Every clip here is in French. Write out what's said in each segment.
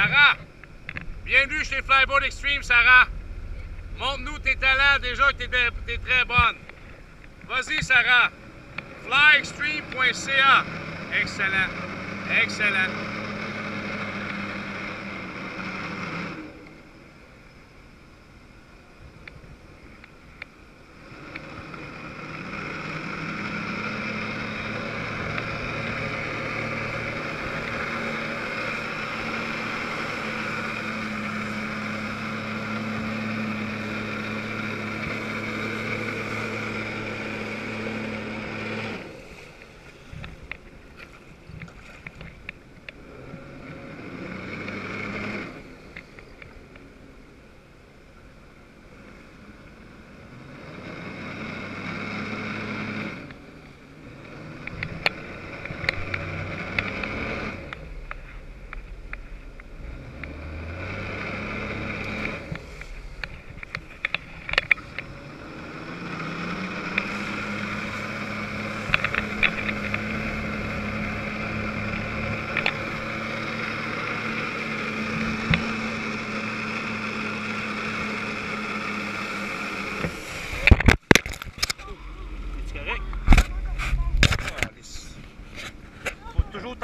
Sarah, bienvenue chez Flyboard Extreme, Sarah. Montre-nous tes talents, déjà que t'es très bonne. Vas-y, Sarah. Flyextreme.ca. Excellent. Excellent.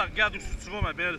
Regarder où tu vas, ma belle.